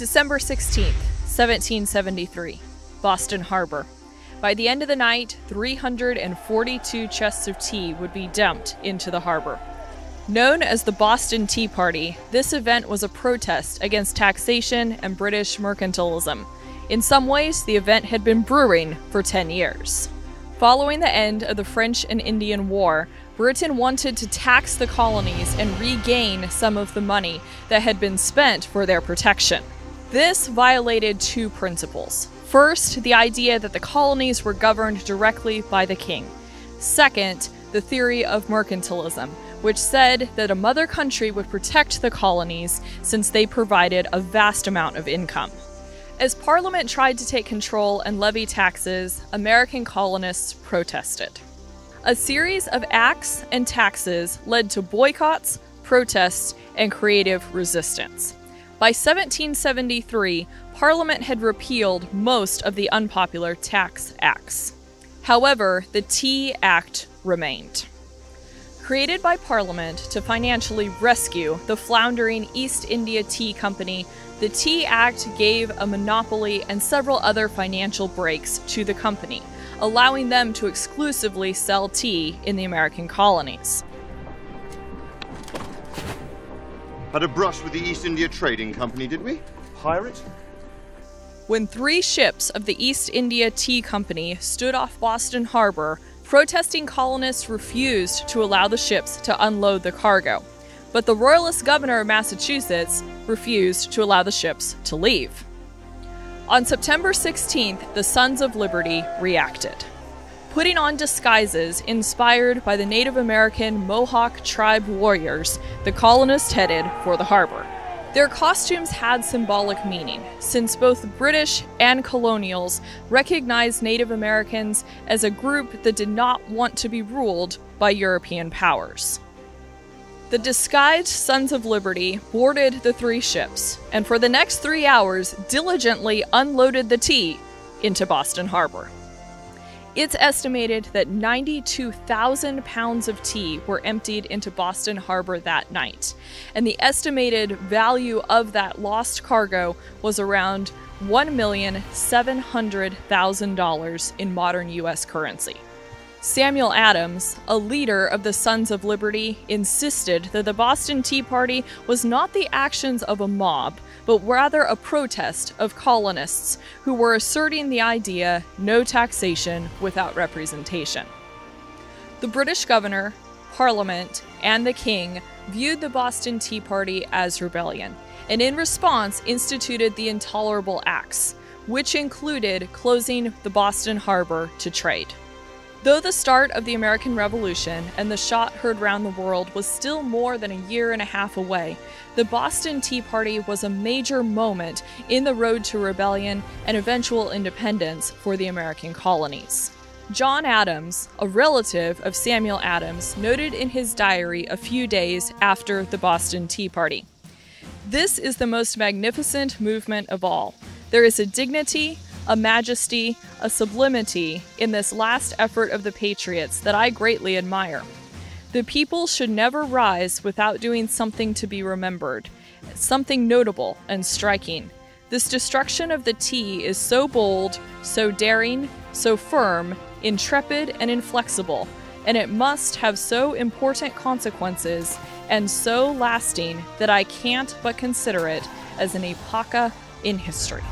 December 16th, 1773, Boston Harbor. By the end of the night, 342 chests of tea would be dumped into the harbor. Known as the Boston Tea Party, this event was a protest against taxation and British mercantilism. In some ways, the event had been brewing for 10 years. Following the end of the French and Indian War, Britain wanted to tax the colonies and regain some of the money that had been spent for their protection. This violated two principles. First, the idea that the colonies were governed directly by the king. Second, the theory of mercantilism, which said that a mother country would protect the colonies since they provided a vast amount of income. As Parliament tried to take control and levy taxes, American colonists protested. A series of acts and taxes led to boycotts, protests, and creative resistance. By 1773, Parliament had repealed most of the unpopular tax acts. However, the Tea Act remained. Created by Parliament to financially rescue the floundering East India Tea Company, the Tea Act gave a monopoly and several other financial breaks to the company, allowing them to exclusively sell tea in the American colonies. Had a brush with the East India Trading Company, did we? Pirate? When three ships of the East India Tea Company stood off Boston Harbor, protesting colonists refused to allow the ships to unload the cargo. But the Royalist governor of Massachusetts refused to allow the ships to leave. On September 16th, the Sons of Liberty reacted putting on disguises inspired by the Native American Mohawk tribe warriors, the colonists headed for the harbor. Their costumes had symbolic meaning, since both British and colonials recognized Native Americans as a group that did not want to be ruled by European powers. The disguised Sons of Liberty boarded the three ships, and for the next three hours diligently unloaded the tea into Boston Harbor. It's estimated that 92,000 pounds of tea were emptied into Boston Harbor that night, and the estimated value of that lost cargo was around $1,700,000 in modern US currency. Samuel Adams, a leader of the Sons of Liberty, insisted that the Boston Tea Party was not the actions of a mob, but rather a protest of colonists who were asserting the idea no taxation without representation. The British governor, Parliament, and the King viewed the Boston Tea Party as rebellion, and in response instituted the Intolerable Acts, which included closing the Boston Harbor to trade. Though the start of the American Revolution and the shot heard round the world was still more than a year and a half away, the Boston Tea Party was a major moment in the road to rebellion and eventual independence for the American colonies. John Adams, a relative of Samuel Adams, noted in his diary a few days after the Boston Tea Party This is the most magnificent movement of all. There is a dignity, a majesty, a sublimity in this last effort of the Patriots that I greatly admire. The people should never rise without doing something to be remembered, something notable and striking. This destruction of the tea is so bold, so daring, so firm, intrepid, and inflexible, and it must have so important consequences and so lasting that I can't but consider it as an epocha in history.